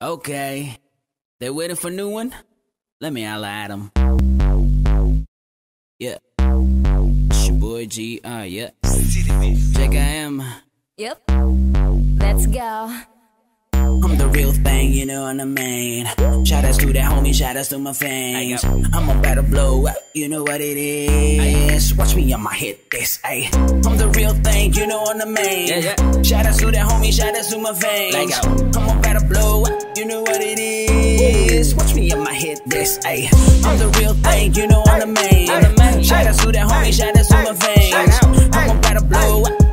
Okay. They waiting for new one? Let me holla at them. Yeah. It's your boy G. Uh, yeah. JKM. Yep. Let's go. Real thing, you know what I mean. Shout outs to that homie, shout outs to my fans. I'm about to blow up, you know what it is. Watch me on my hit this, ayy. I'm the real thing, you know what I mean. Shout outs to that homie, shout outs to my fans. I'm about to blow up, you know what it is. Watch me on my hit this, ayy. I'm the real thing, you know what I mean. Shout outs to that homie, shout outs to my fans. I'm about to blow up,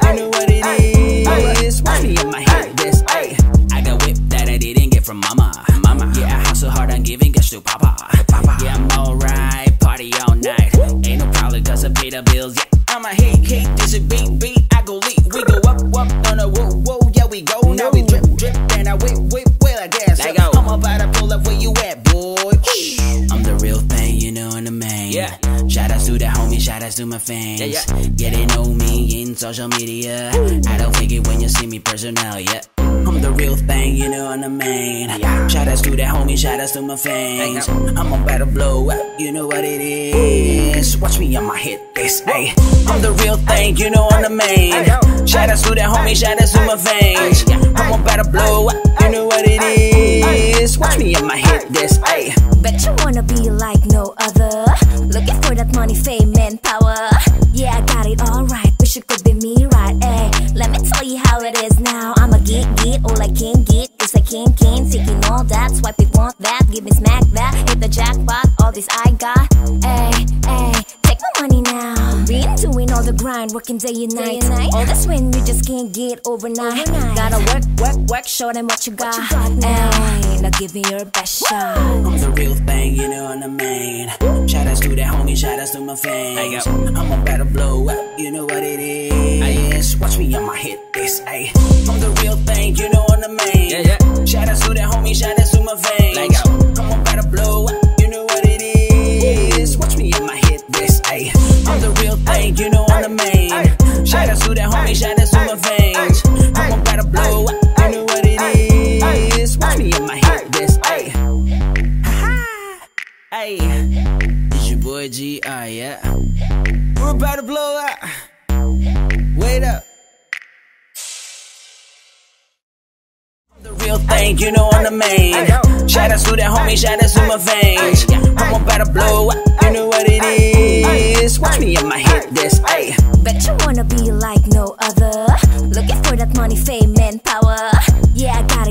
mama. Mama. Yeah, I hustle hard on giving cash to papa. papa. Yeah, I'm alright, party all night. Ain't no problem cause I pay the bills. Yeah, I'm a hit, hit, this a beat, beat. I go lead, we go up, up on a whoa, whoa. Yeah, we go. Now we drip, drip, and I whip, whip, well, I guess. Let go. I'm about to pull up where you at, boy. I'm the real thing, you know what I mean. Yeah. Shout outs to the homie, shout outs to my fans. Yeah, yeah. yeah, they know me in social media. I don't fake it when you see me personal, yeah. I'm the real thing, you know what I mean. Shout outs to that homie, shout outs to my fans. I'm about to blow up, you know what it is. Watch me on my hit this, ayy. I'm the real thing, you know what I mean. Shout outs to that homie, shout outs to my fans. I'm about to blow up, you know what it is. Watch me my hit this, ayy. Bet you wanna be like no other. Looking for that money, fame, and power. Yeah, I got it all I can't get. Cause I can, can, taking all that. Swipe it, want that. Give me smack that. Hit the jackpot. All this I got. Hey, hey, take my money now. Been doing all the grind, working day and night. night All this win, you just can't get overnight. Gotta work, work, work, show them what you got. Hey, now give me your best shot. I'm the real thing, you know what I mean. Shout outs to that homie, shout outs to my fans. I'm about to blow up, you know what it is. Watch me on my hit this, ayy. I'm the real thing, you know boy G. I, yeah. We're about to blow up. Wait up. The real thing, you know what the main. Shout outs to that homie, shout outs to my fans. I'm about to blow up, you know what it is. Watch me on my hit this, ayy. Bet you wanna be like no other. Looking for that money, fame, and power. Yeah, I got